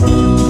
que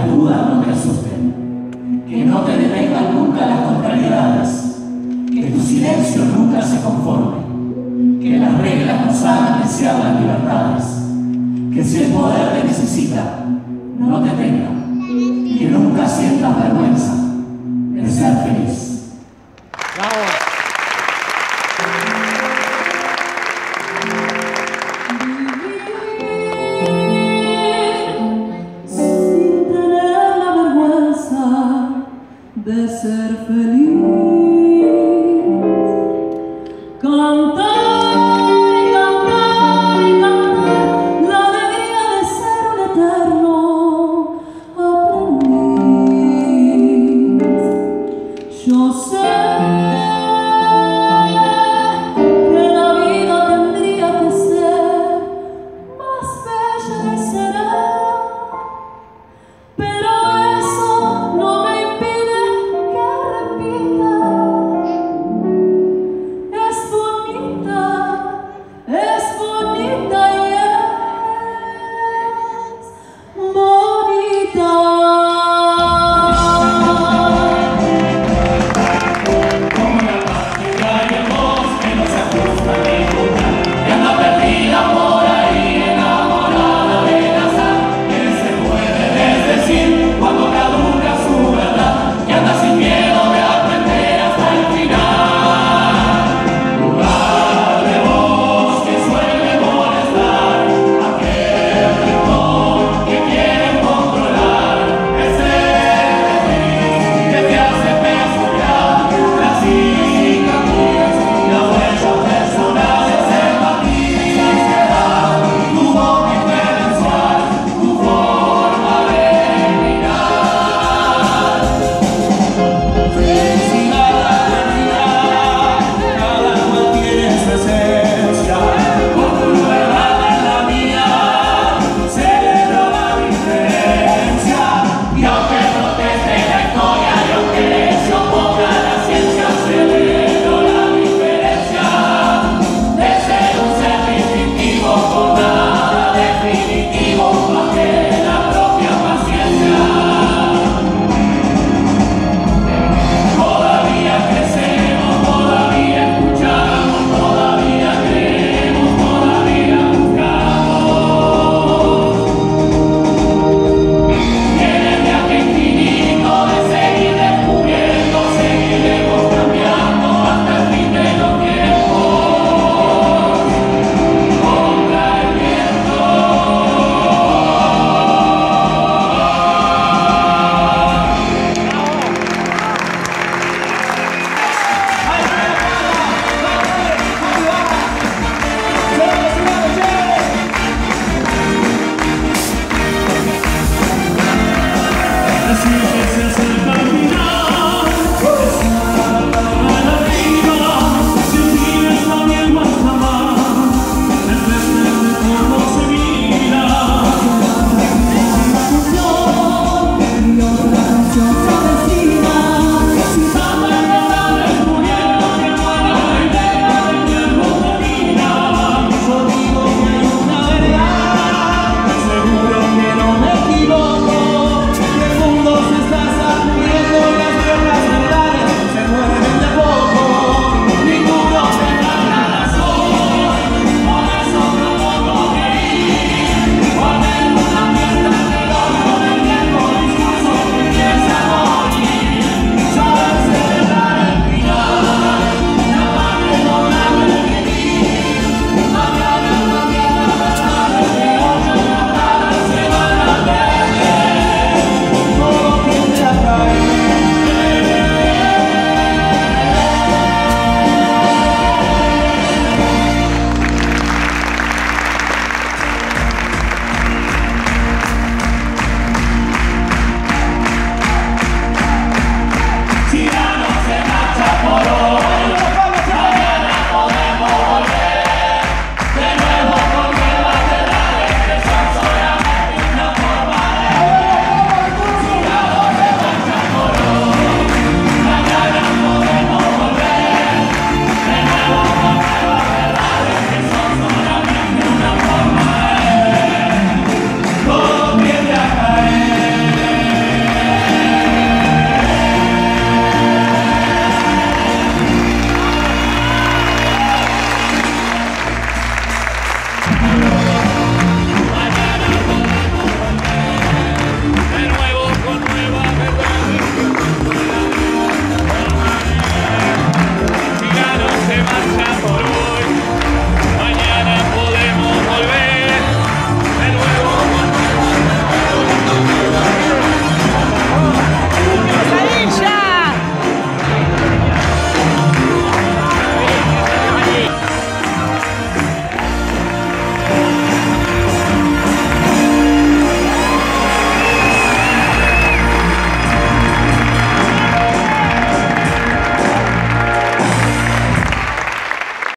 las dudas no te asusten, que no te detengan nunca las contrariedades, que tu silencio nunca se conforme, que las reglas nos hagan desear las libertades, que si el poder te necesita, no te tenga, que nunca sientas vergüenza de ser feliz. Nossa. Merci,